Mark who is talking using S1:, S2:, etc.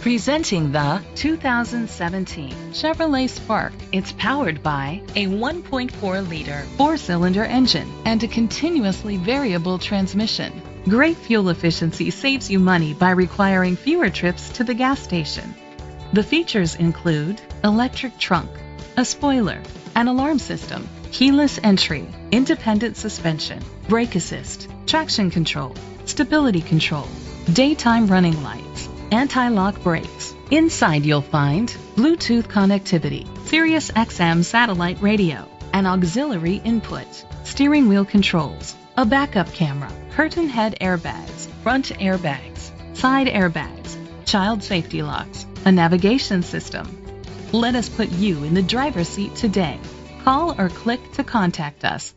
S1: Presenting the 2017 Chevrolet Spark. It's powered by a 1.4 liter four cylinder engine and a continuously variable transmission. Great fuel efficiency saves you money by requiring fewer trips to the gas station. The features include electric trunk, a spoiler, an alarm system, keyless entry, independent suspension, brake assist, traction control, stability control, daytime running lights, anti-lock brakes. Inside you'll find Bluetooth connectivity, Sirius XM satellite radio, an auxiliary input, steering wheel controls, a backup camera, curtain head airbags, front airbags, side airbags, child safety locks, a navigation system. Let us put you in the driver's seat today. Call or click to contact us.